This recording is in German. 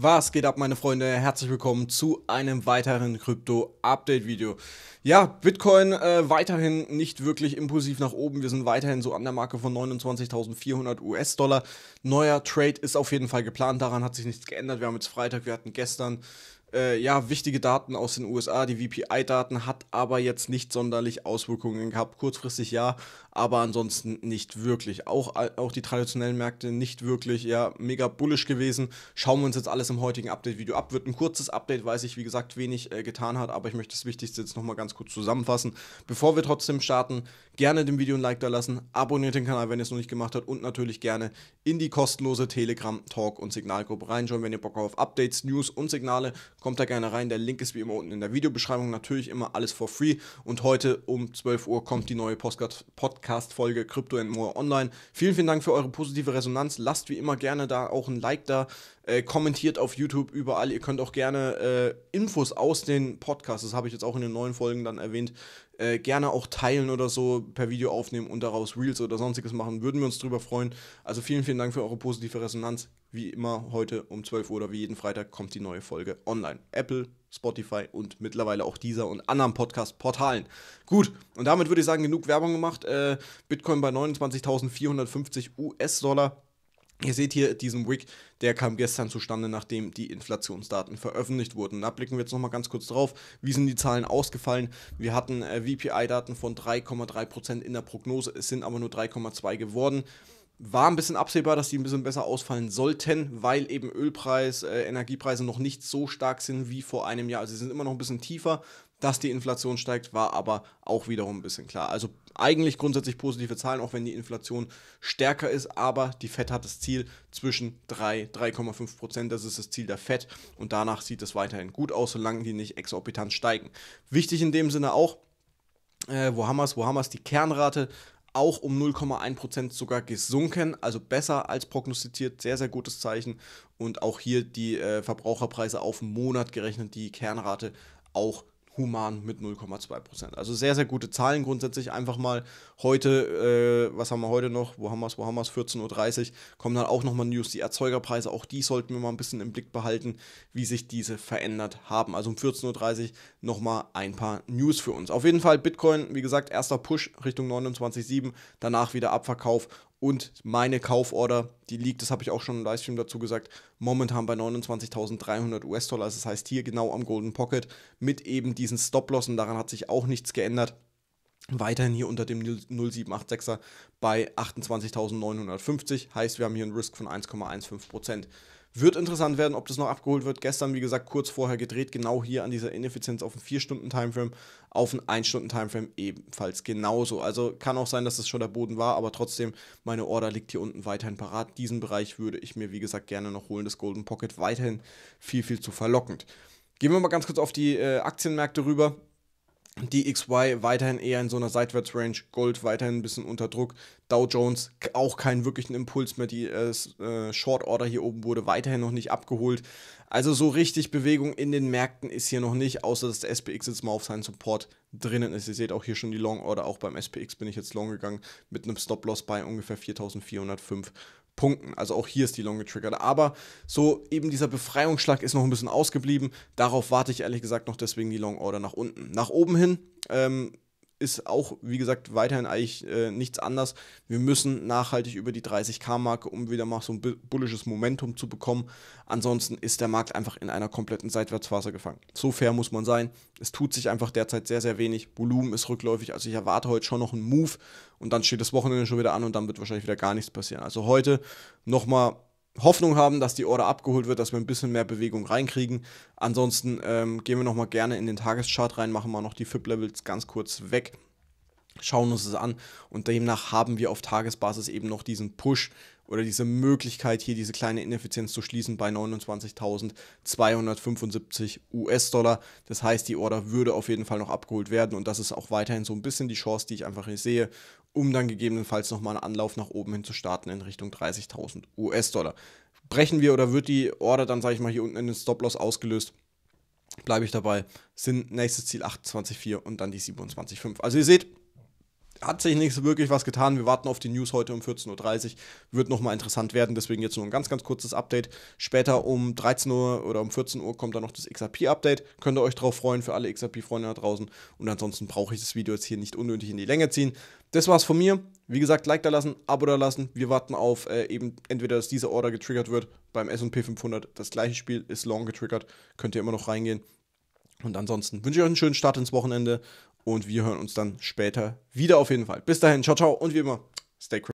Was geht ab, meine Freunde? Herzlich willkommen zu einem weiteren Krypto-Update-Video. Ja, Bitcoin äh, weiterhin nicht wirklich impulsiv nach oben. Wir sind weiterhin so an der Marke von 29.400 US-Dollar. Neuer Trade ist auf jeden Fall geplant. Daran hat sich nichts geändert. Wir haben jetzt Freitag, wir hatten gestern äh, ja, wichtige Daten aus den USA. Die VPI-Daten hat aber jetzt nicht sonderlich Auswirkungen gehabt. Kurzfristig ja, aber ansonsten nicht wirklich. Auch, auch die traditionellen Märkte nicht wirklich, ja, mega bullish gewesen. Schauen wir uns jetzt alles im heutigen Update-Video ab. Wird ein kurzes Update, weil sich, wie gesagt, wenig äh, getan hat, aber ich möchte das Wichtigste jetzt nochmal ganz kurz zusammenfassen. Bevor wir trotzdem starten, gerne dem Video ein Like da lassen, abonniert den Kanal, wenn ihr es noch nicht gemacht habt und natürlich gerne in die kostenlose Telegram, Talk und Signalgruppe reinschauen, wenn ihr Bock auf Updates, News und Signale kommt da gerne rein. Der Link ist wie immer unten in der Videobeschreibung. Natürlich immer alles for free. Und heute um 12 Uhr kommt die neue Podcast Podcast-Folge Crypto and More online. Vielen, vielen Dank für eure positive Resonanz. Lasst wie immer gerne da auch ein Like da. Äh, kommentiert auf YouTube überall. Ihr könnt auch gerne äh, Infos aus den Podcasts, das habe ich jetzt auch in den neuen Folgen dann erwähnt, äh, gerne auch teilen oder so per Video aufnehmen und daraus Reels oder sonstiges machen. Würden wir uns drüber freuen. Also vielen, vielen Dank für eure positive Resonanz. Wie immer heute um 12 Uhr oder wie jeden Freitag kommt die neue Folge online. Apple, Spotify und mittlerweile auch dieser und anderen Podcast-Portalen. Gut, und damit würde ich sagen, genug Werbung gemacht. Äh, Bitcoin bei 29.450 US-Dollar. Ihr seht hier diesen Wick, der kam gestern zustande, nachdem die Inflationsdaten veröffentlicht wurden. Da blicken wir jetzt nochmal ganz kurz drauf. Wie sind die Zahlen ausgefallen? Wir hatten äh, VPI-Daten von 3,3% in der Prognose, es sind aber nur 3,2 geworden. War ein bisschen absehbar, dass die ein bisschen besser ausfallen sollten, weil eben Ölpreis, äh, Energiepreise noch nicht so stark sind wie vor einem Jahr. Also sie sind immer noch ein bisschen tiefer. Dass die Inflation steigt, war aber auch wiederum ein bisschen klar. Also eigentlich grundsätzlich positive Zahlen, auch wenn die Inflation stärker ist, aber die FED hat das Ziel zwischen 3, 3,5 Prozent. Das ist das Ziel der FED und danach sieht es weiterhin gut aus, solange die nicht exorbitant steigen. Wichtig in dem Sinne auch, äh, wo haben wir es, wo haben wir es, die Kernrate auch um 0,1% sogar gesunken, also besser als prognostiziert, sehr, sehr gutes Zeichen. Und auch hier die äh, Verbraucherpreise auf einen Monat gerechnet, die Kernrate auch human mit 0,2%. Also sehr, sehr gute Zahlen grundsätzlich. Einfach mal heute, äh, was haben wir heute noch? Wo haben wir es? Wo haben wir es? 14.30 Uhr. Kommen dann auch nochmal News. Die Erzeugerpreise, auch die sollten wir mal ein bisschen im Blick behalten, wie sich diese verändert haben. Also um 14.30 Uhr nochmal ein paar News für uns. Auf jeden Fall Bitcoin, wie gesagt, erster Push Richtung 29,7. Danach wieder Abverkauf und meine Kauforder, die liegt, das habe ich auch schon im Livestream dazu gesagt, momentan bei 29.300 US-Dollar. Das heißt hier genau am Golden Pocket mit eben diesen Stop-Loss und daran hat sich auch nichts geändert. Weiterhin hier unter dem 0786er bei 28.950. Heißt, wir haben hier einen Risk von 1,15%. Wird interessant werden, ob das noch abgeholt wird. Gestern, wie gesagt, kurz vorher gedreht, genau hier an dieser Ineffizienz auf einen 4-Stunden-Timeframe, auf einen 1-Stunden-Timeframe ebenfalls genauso. Also kann auch sein, dass das schon der Boden war, aber trotzdem, meine Order liegt hier unten weiterhin parat. Diesen Bereich würde ich mir, wie gesagt, gerne noch holen. Das Golden Pocket weiterhin viel, viel zu verlockend. Gehen wir mal ganz kurz auf die äh, Aktienmärkte rüber die XY weiterhin eher in so einer Seitwärtsrange, Gold weiterhin ein bisschen unter Druck, Dow Jones auch keinen wirklichen Impuls mehr, die äh, äh, Short Order hier oben wurde weiterhin noch nicht abgeholt. Also so richtig Bewegung in den Märkten ist hier noch nicht, außer dass der SPX jetzt mal auf seinen Support drinnen ist. Ihr seht auch hier schon die Long Order, auch beim SPX bin ich jetzt long gegangen mit einem Stop Loss bei ungefähr 4405 Punkten. Also auch hier ist die Long getriggert. Aber so eben dieser Befreiungsschlag ist noch ein bisschen ausgeblieben. Darauf warte ich ehrlich gesagt noch deswegen die Long Order nach unten. Nach oben hin ähm, ist auch, wie gesagt, weiterhin eigentlich äh, nichts anders. Wir müssen nachhaltig über die 30k-Marke, um wieder mal so ein bullisches Momentum zu bekommen. Ansonsten ist der Markt einfach in einer kompletten Seitwärtsphase gefangen. So fair muss man sein. Es tut sich einfach derzeit sehr, sehr wenig. Volumen ist rückläufig. Also ich erwarte heute schon noch einen Move und dann steht das Wochenende schon wieder an und dann wird wahrscheinlich wieder gar nichts passieren. Also heute nochmal Hoffnung haben, dass die Order abgeholt wird, dass wir ein bisschen mehr Bewegung reinkriegen. Ansonsten ähm, gehen wir nochmal gerne in den Tageschart rein, machen wir noch die FIP-Levels ganz kurz weg, schauen uns das an und demnach haben wir auf Tagesbasis eben noch diesen Push oder diese Möglichkeit, hier diese kleine Ineffizienz zu schließen bei 29.275 US-Dollar. Das heißt, die Order würde auf jeden Fall noch abgeholt werden und das ist auch weiterhin so ein bisschen die Chance, die ich einfach hier sehe, um dann gegebenenfalls nochmal einen Anlauf nach oben hin zu starten in Richtung 30.000 US-Dollar. Brechen wir oder wird die Order dann, sage ich mal, hier unten in den Stop-Loss ausgelöst, bleibe ich dabei, sind nächstes Ziel 28,4 und dann die 27,5. Also ihr seht, hat sich nicht so wirklich was getan. Wir warten auf die News heute um 14.30 Uhr. Wird nochmal interessant werden, deswegen jetzt nur ein ganz, ganz kurzes Update. Später um 13 Uhr oder um 14 Uhr kommt dann noch das XRP-Update. Könnt ihr euch drauf freuen für alle XRP-Freunde da draußen. Und ansonsten brauche ich das Video jetzt hier nicht unnötig in die Länge ziehen. Das war's von mir. Wie gesagt, Like da lassen, Abo da lassen. Wir warten auf äh, eben entweder, dass diese Order getriggert wird. Beim SP 500 das gleiche Spiel ist long getriggert. Könnt ihr immer noch reingehen. Und ansonsten wünsche ich euch einen schönen Start ins Wochenende und wir hören uns dann später wieder auf jeden Fall. Bis dahin, ciao, ciao und wie immer, stay crypto.